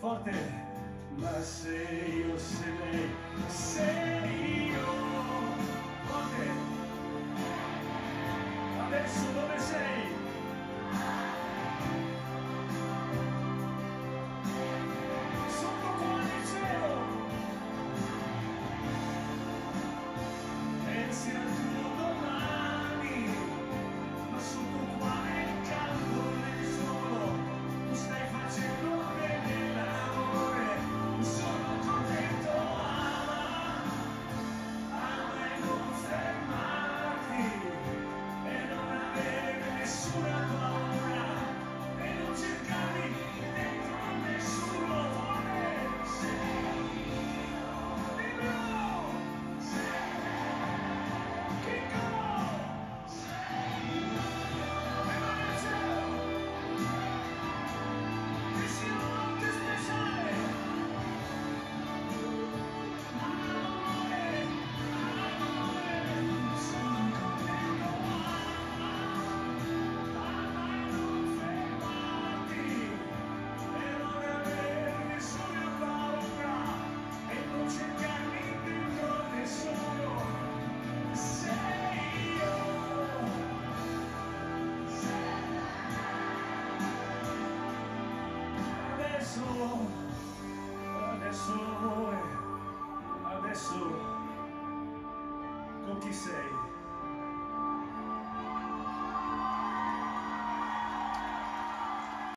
forte. Ma se io se lei se io forte. Adesso dove sei? adesso, adesso com que sei?